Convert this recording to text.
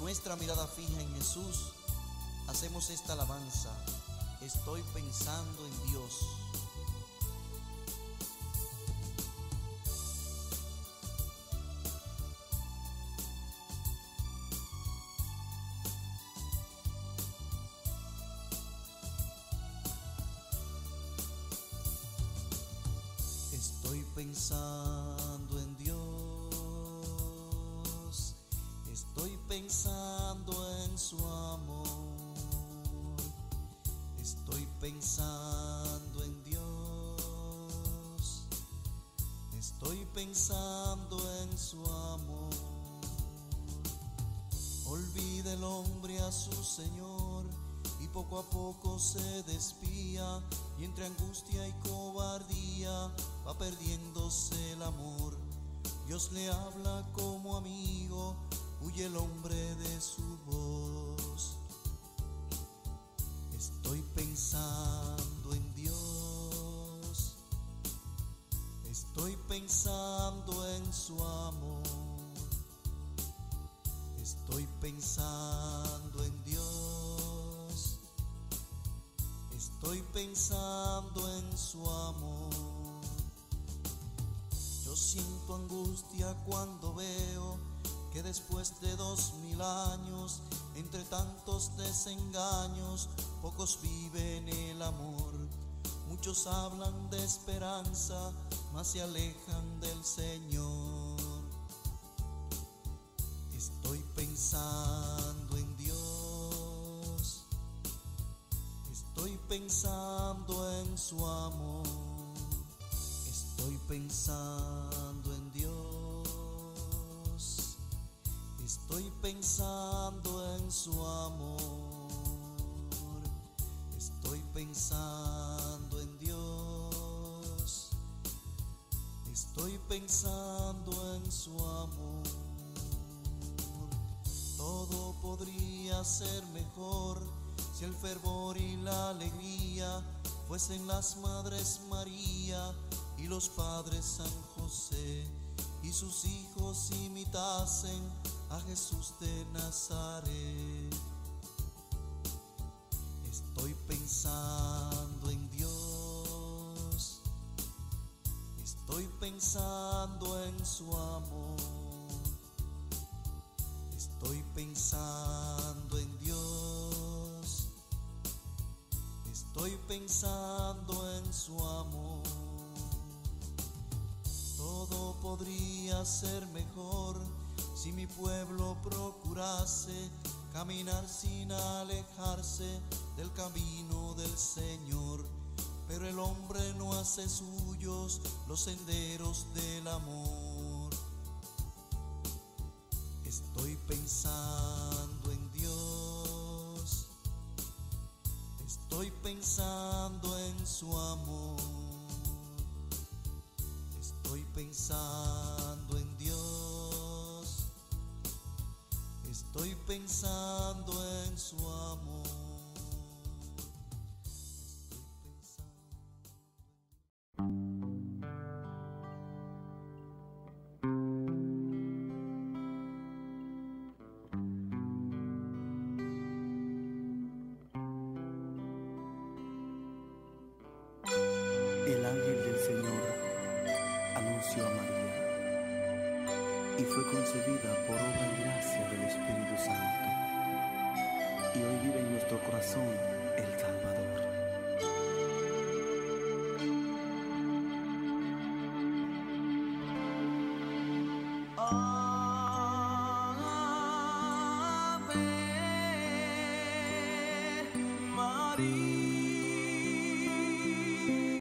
nuestra mirada fija en Jesús, hacemos esta alabanza. Estoy pensando en Dios. Estoy pensando en estoy pensando en su amor, estoy pensando en Dios, estoy pensando en su amor. Olvida el hombre a su Señor y poco a poco se despía y entre angustia y cobardía va perdiéndose el amor. Dios le habla como amigo, huye el hombre de su voz. Estoy pensando en Dios, estoy pensando en su amor, estoy pensando en Dios, estoy pensando en su amor. Yo siento angustia cuando veo que después de dos mil años, entre tantos desengaños, pocos viven el amor. Muchos hablan de esperanza, mas se alejan del Señor. Estoy pensando en Dios, estoy pensando en su amor. Estoy pensando en estoy pensando en su amor, estoy pensando en Dios, estoy pensando en su amor. Todo podría ser mejor si el fervor y la alegría fuesen las madres María y los padres San José y sus hijos imitasen a Jesús de Nazaret. Estoy pensando en Dios, estoy pensando en su amor, estoy pensando en Dios, estoy pensando en su amor. Todo podría ser mejor si mi pueblo procurase caminar sin alejarse del camino del Señor. Pero el hombre no hace suyos los senderos del amor. Estoy pensando en Dios. Estoy pensando en su amor. Estoy pensando Estoy pensando en su amor. El ángel del Señor anunció a María y fue concebida por obra y gracia del Espíritu Santo. Y hoy vive en nuestro corazón el Salvador. Ave María.